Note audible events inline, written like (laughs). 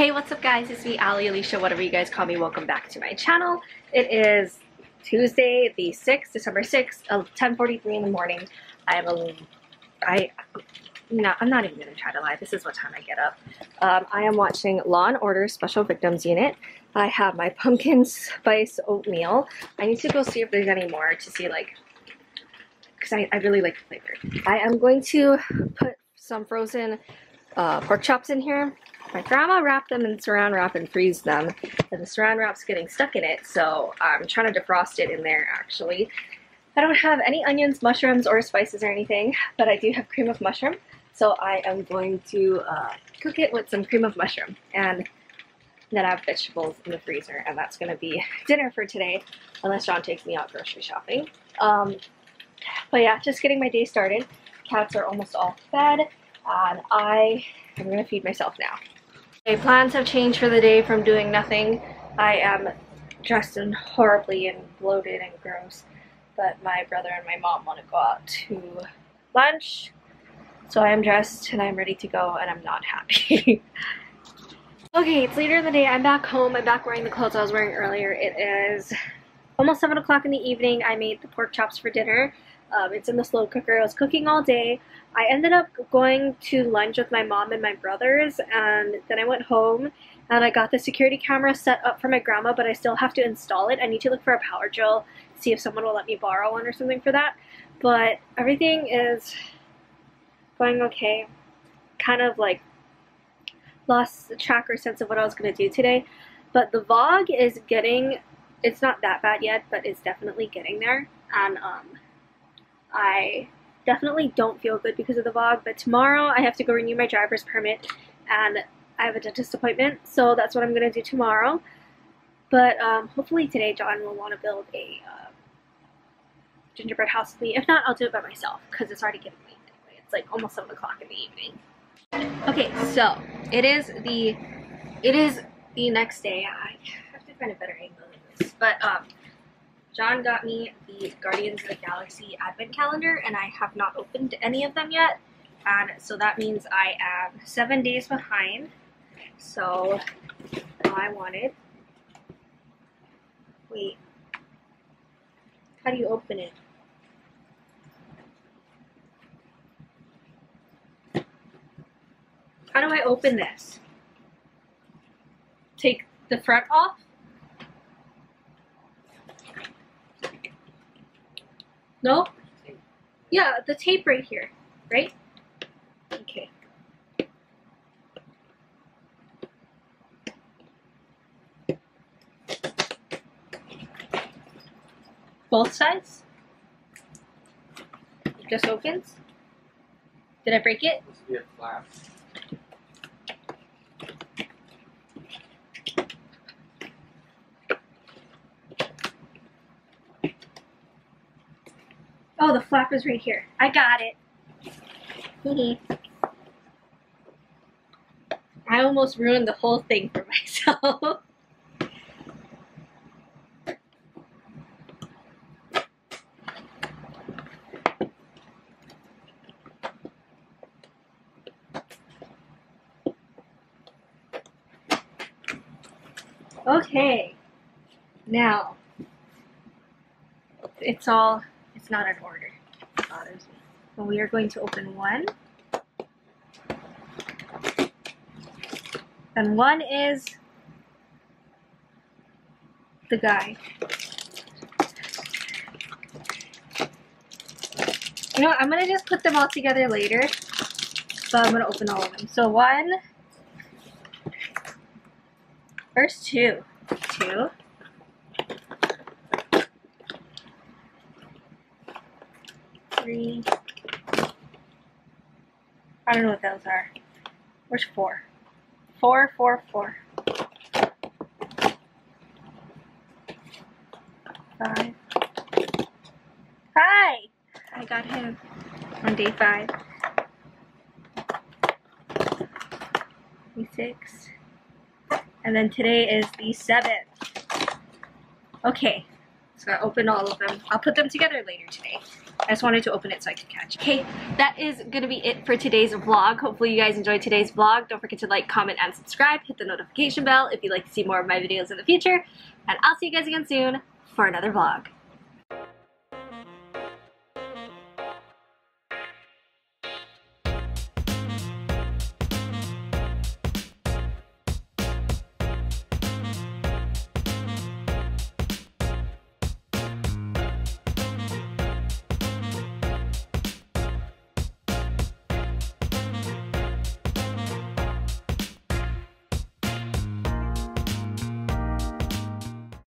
Hey, what's up guys? It's me, Ali, Alicia, whatever you guys call me. Welcome back to my channel. It is Tuesday, the 6th, December 6th, 10.43 in the morning. I am a, I, no, I'm not even going to try to lie. This is what time I get up. Um, I am watching Law & Order Special Victims Unit. I have my pumpkin spice oatmeal. I need to go see if there's any more to see like, because I, I really like the flavor. I am going to put some frozen uh, pork chops in here my grandma wrapped them in saran wrap and freeze them, and the saran wrap's getting stuck in it, so I'm trying to defrost it in there actually. I don't have any onions, mushrooms, or spices or anything, but I do have cream of mushroom, so I am going to uh, cook it with some cream of mushroom. And then I have vegetables in the freezer, and that's going to be (laughs) dinner for today, unless John takes me out grocery shopping. Um, but yeah, just getting my day started. Cats are almost all fed, and I am going to feed myself now. My plans have changed for the day from doing nothing. I am dressed in horribly and bloated and gross, but my brother and my mom want to go out to lunch. So I am dressed and I'm ready to go and I'm not happy. (laughs) okay, it's later in the day. I'm back home. I'm back wearing the clothes I was wearing earlier. It is almost 7 o'clock in the evening. I made the pork chops for dinner. Um, it's in the slow cooker. I was cooking all day. I ended up going to lunch with my mom and my brothers, and then I went home and I got the security camera set up for my grandma, but I still have to install it. I need to look for a power drill, see if someone will let me borrow one or something for that. But everything is going okay. Kind of like lost the track or sense of what I was going to do today. But the vlog is getting, it's not that bad yet, but it's definitely getting there. And um, I definitely don't feel good because of the vlog, but tomorrow I have to go renew my driver's permit and I have a dentist appointment, so that's what I'm going to do tomorrow. But um, hopefully today John will want to build a uh, gingerbread house with me. If not, I'll do it by myself because it's already getting late anyway. It's like almost 7 o'clock in the evening. Okay, so it is the it is the next day. I have to find a better angle than this. But um, John got me the Guardians of the Galaxy Advent Calendar, and I have not opened any of them yet. And so that means I am seven days behind. So I wanted. Wait. How do you open it? How do I open this? Take the front off? No? Yeah, the tape right here, right? Okay. Both sides? It just opens? Did I break it? This would be a flap. Oh, the flap is right here. I got it. I almost ruined the whole thing for (laughs) myself. okay. Now, it's all not in order. It bothers me. So we are going to open one. And one is the guy. You know what, I'm gonna just put them all together later. But I'm gonna open all of them. So one, first two, two, three. I don't know what those are. Where's four? Four, four, four. Five. Hi! I got him on day five. Day six. And then today is the seventh. Okay, so I open all of them. I'll put them together later today. I just wanted to open it so I could catch it. Okay, that is gonna be it for today's vlog. Hopefully you guys enjoyed today's vlog. Don't forget to like, comment, and subscribe. Hit the notification bell if you'd like to see more of my videos in the future. And I'll see you guys again soon for another vlog.